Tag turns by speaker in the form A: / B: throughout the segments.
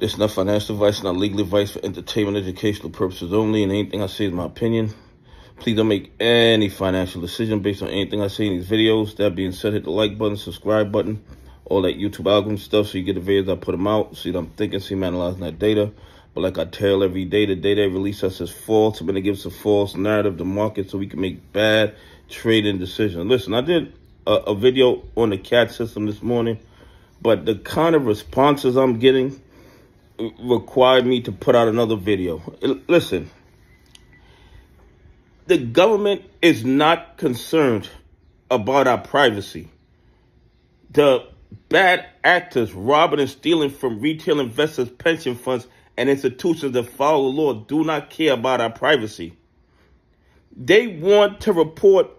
A: This is not financial advice, not legal advice for entertainment, educational purposes only, and anything I say is my opinion. Please don't make any financial decision based on anything I say in these videos. That being said, hit the like button, subscribe button, all that YouTube algorithm stuff so you get the videos I put them out. See what I'm thinking, see I'm analyzing that data. But like I tell every day, the data release us is false. I'm going to give us a false narrative to market so we can make bad trading decisions. Listen, I did a, a video on the CAT system this morning, but the kind of responses I'm getting required me to put out another video. Listen, the government is not concerned about our privacy. The bad actors robbing and stealing from retail investors, pension funds, and institutions that follow the law do not care about our privacy. They want to report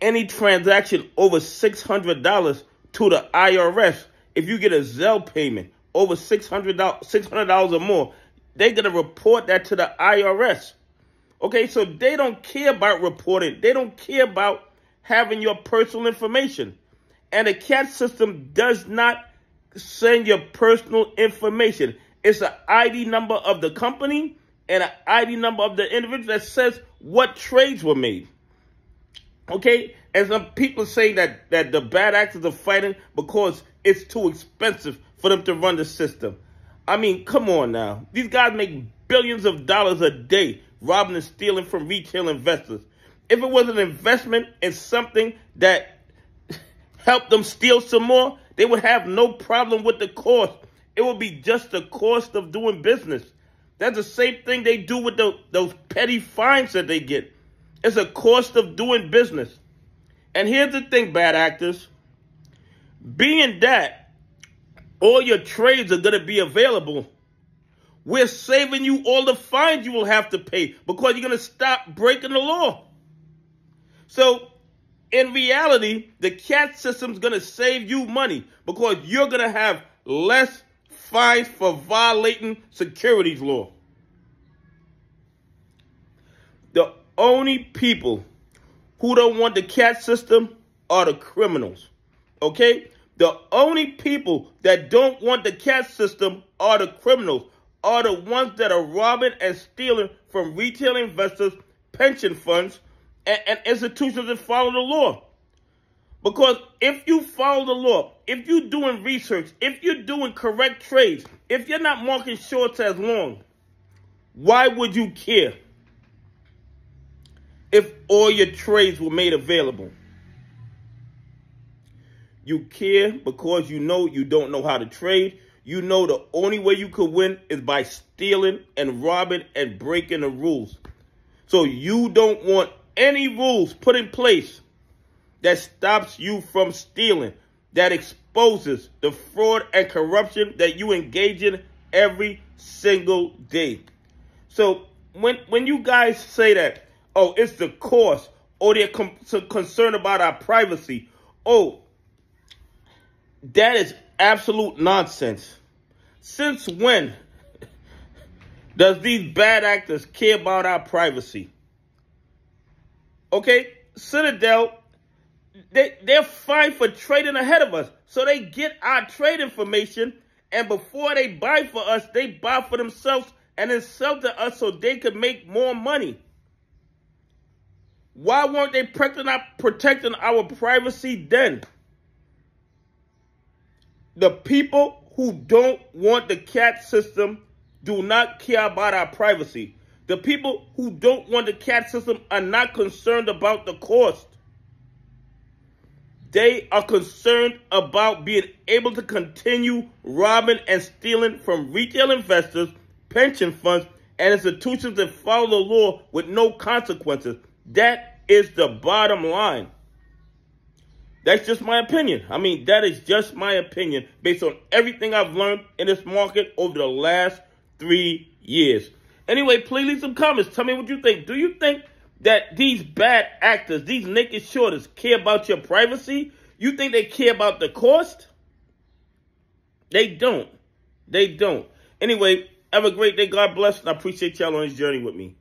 A: any transaction over $600 to the IRS. If you get a Zelle payment over $600, $600 or more, they're going to report that to the IRS. Okay, so they don't care about reporting. They don't care about having your personal information. And the CAT system does not send your personal information. It's an ID number of the company and an ID number of the individual that says what trades were made. Okay? And some people say that, that the bad actors are fighting because it's too expensive for them to run the system. I mean, come on now. These guys make billions of dollars a day robbing and stealing from retail investors. If it was an investment in something that helped them steal some more, they would have no problem with the cost. It would be just the cost of doing business. That's the same thing they do with the, those petty fines that they get. It's a cost of doing business. And here's the thing, bad actors. Being that all your trades are going to be available, we're saving you all the fines you will have to pay because you're going to stop breaking the law. So, in reality, the CAT system's going to save you money because you're going to have less fines for violating securities law. The only people who don't want the CAT system are the criminals. Okay? The only people that don't want the cash system are the criminals are the ones that are robbing and stealing from retail investors, pension funds, and, and institutions that follow the law. Because if you follow the law, if you're doing research, if you're doing correct trades, if you're not marking shorts as long, why would you care if all your trades were made available? You care because you know you don't know how to trade you know the only way you could win is by stealing and robbing and breaking the rules. So you don't want any rules put in place that stops you from stealing, that exposes the fraud and corruption that you engage in every single day. So when when you guys say that, oh, it's the cost, or they're concerned about our privacy, oh, that is absolute nonsense. Since when does these bad actors care about our privacy? Okay, Citadel, they, they're fine for trading ahead of us. So they get our trade information, and before they buy for us, they buy for themselves and then sell to us so they could make more money. Why weren't they protecting our privacy then? The people who don't want the CAT system do not care about our privacy. The people who don't want the CAT system are not concerned about the cost. They are concerned about being able to continue robbing and stealing from retail investors, pension funds, and institutions that follow the law with no consequences. That is the bottom line. That's just my opinion. I mean, that is just my opinion based on everything I've learned in this market over the last three years. Anyway, please leave some comments. Tell me what you think. Do you think that these bad actors, these naked shorters, care about your privacy? You think they care about the cost? They don't. They don't. Anyway, have a great day. God bless. And I appreciate y'all on this journey with me.